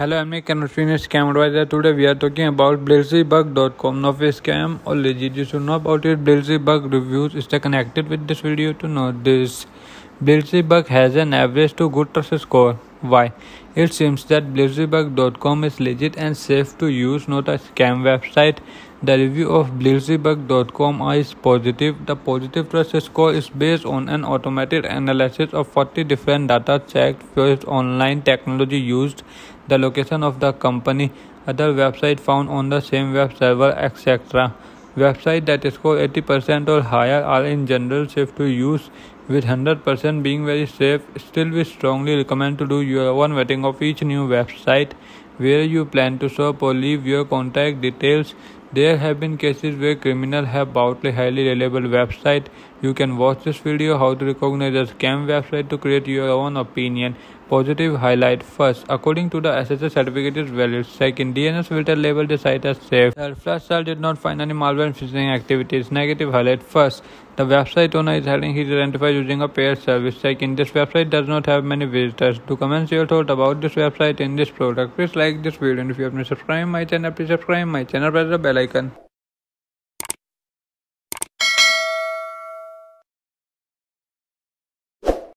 Hello, I'm Nick and Phoenix Scam Advisor. Today we are talking about BlitzyBug.com. Now, if scam or legit, you should know about it. BlitzyBug reviews. Stay connected with this video to know this. BlitzyBug has an average to good trust score. Why? It seems that BlitzyBug.com is legit and safe to use, not a scam website. The review of BlitzyBug.com is positive. The positive trust score is based on an automated analysis of 40 different data checked first online technology used, the location of the company, other website found on the same web server, etc. Websites that score 80% or higher are in general safe to use, with 100% being very safe. Still, we strongly recommend to do your own vetting of each new website where you plan to shop or leave your contact details. There have been cases where criminals have bought a highly reliable website. You can watch this video how to recognize a scam website to create your own opinion. Positive highlight first. According to the SSL certificate is valid. Second, DNS filter labeled the site as safe. Third, Flashstart did not find any malware and phishing activities. Negative highlight first. The website owner is having his identified using a paid service. Second, this website does not have many visitors. To comment your thought about this website and this product, please like this video and if you have not subscribed my channel, please subscribe my channel, press the bell icon.